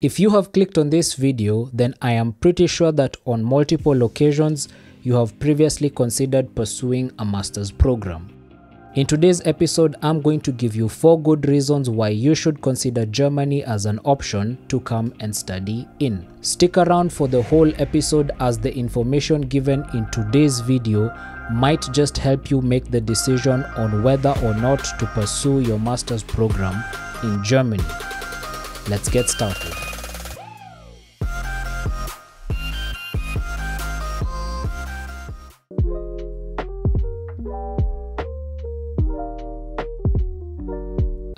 If you have clicked on this video, then I am pretty sure that on multiple occasions you have previously considered pursuing a master's program. In today's episode, I'm going to give you 4 good reasons why you should consider Germany as an option to come and study in. Stick around for the whole episode as the information given in today's video might just help you make the decision on whether or not to pursue your master's program in Germany. Let's get started.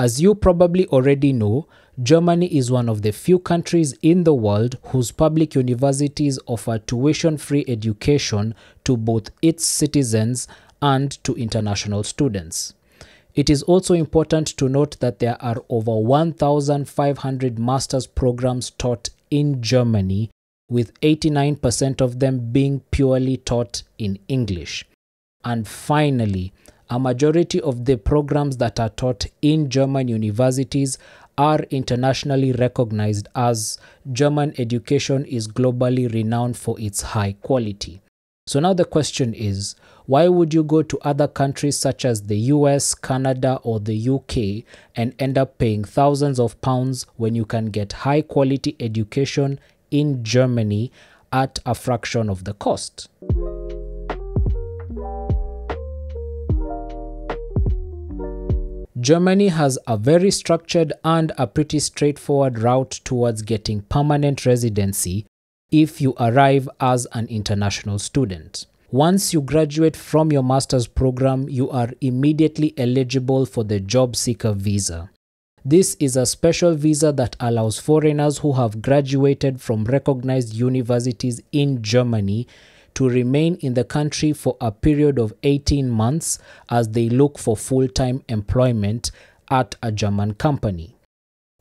As you probably already know, Germany is one of the few countries in the world whose public universities offer tuition free education to both its citizens and to international students. It is also important to note that there are over 1,500 master's programs taught in Germany, with 89% of them being purely taught in English. And finally, a majority of the programs that are taught in German universities are internationally recognized as German education is globally renowned for its high quality. So now the question is why would you go to other countries such as the US, Canada, or the UK and end up paying thousands of pounds when you can get high quality education in Germany at a fraction of the cost? Germany has a very structured and a pretty straightforward route towards getting permanent residency if you arrive as an international student. Once you graduate from your master's program, you are immediately eligible for the job seeker visa. This is a special visa that allows foreigners who have graduated from recognized universities in Germany to remain in the country for a period of 18 months as they look for full time employment at a German company.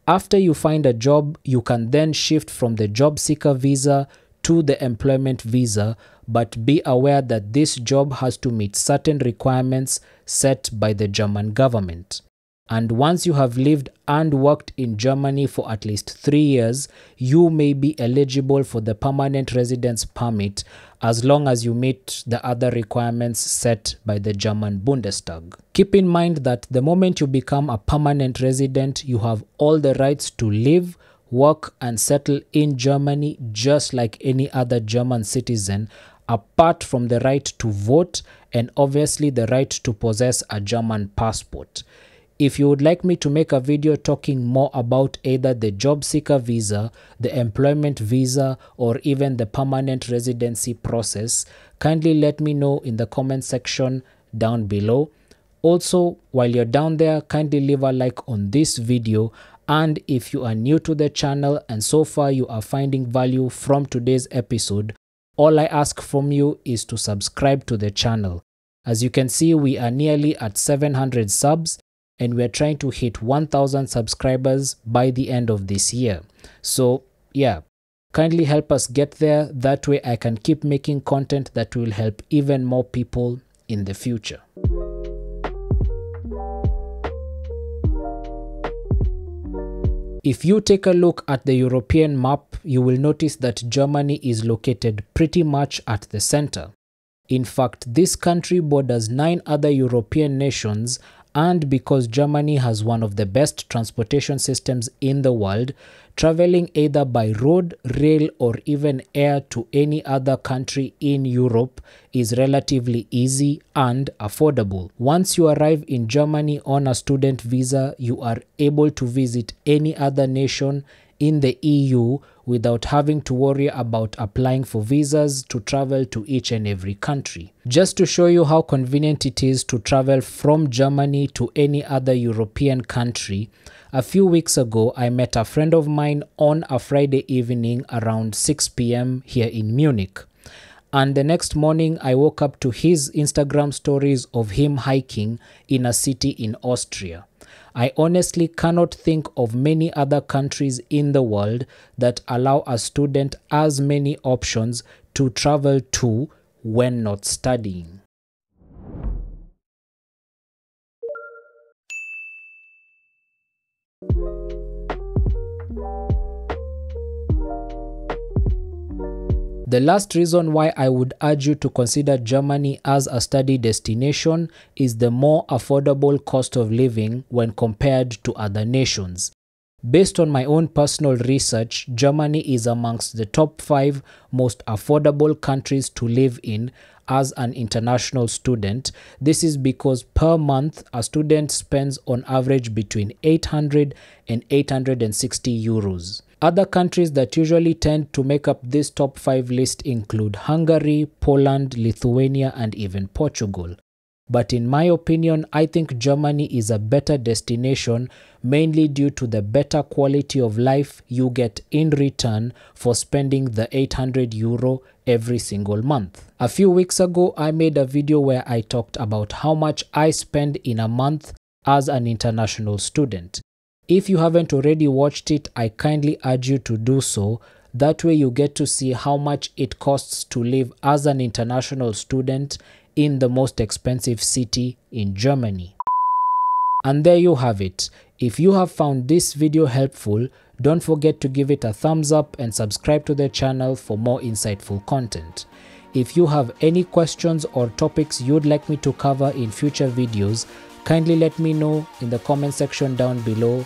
After you find a job, you can then shift from the job seeker visa to the employment visa, but be aware that this job has to meet certain requirements set by the German government. And once you have lived and worked in Germany for at least three years, you may be eligible for the permanent residence permit as long as you meet the other requirements set by the German Bundestag. Keep in mind that the moment you become a permanent resident, you have all the rights to live, work, and settle in Germany just like any other German citizen, apart from the right to vote and obviously the right to possess a German passport. If you would like me to make a video talking more about either the job seeker visa, the employment visa, or even the permanent residency process, kindly let me know in the comment section down below. Also, while you're down there, kindly leave a like on this video and if you are new to the channel and so far you are finding value from today's episode, all I ask from you is to subscribe to the channel. As you can see, we are nearly at 700 subs and we're trying to hit 1000 subscribers by the end of this year. So, yeah, kindly help us get there. That way, I can keep making content that will help even more people in the future. If you take a look at the European map, you will notice that Germany is located pretty much at the center. In fact, this country borders nine other European nations and because Germany has one of the best transportation systems in the world, traveling either by road, rail, or even air to any other country in Europe is relatively easy and affordable. Once you arrive in Germany on a student visa, you are able to visit any other nation in the EU without having to worry about applying for visas to travel to each and every country. Just to show you how convenient it is to travel from Germany to any other European country, a few weeks ago I met a friend of mine on a Friday evening around 6 pm here in Munich. And the next morning, I woke up to his Instagram stories of him hiking in a city in Austria. I honestly cannot think of many other countries in the world that allow a student as many options to travel to when not studying. The last reason why I would urge you to consider Germany as a study destination is the more affordable cost of living when compared to other nations. Based on my own personal research, Germany is amongst the top 5 most affordable countries to live in as an international student. This is because per month a student spends on average between 800 and 860 euros. Other countries that usually tend to make up this top 5 list include Hungary, Poland, Lithuania and even Portugal. But in my opinion, I think Germany is a better destination mainly due to the better quality of life you get in return for spending the 800 euro every single month. A few weeks ago, I made a video where I talked about how much I spend in a month as an international student. If you haven't already watched it, I kindly urge you to do so. That way you get to see how much it costs to live as an international student in the most expensive city in Germany. And there you have it. If you have found this video helpful, don't forget to give it a thumbs up and subscribe to the channel for more insightful content. If you have any questions or topics you'd like me to cover in future videos, kindly let me know in the comment section down below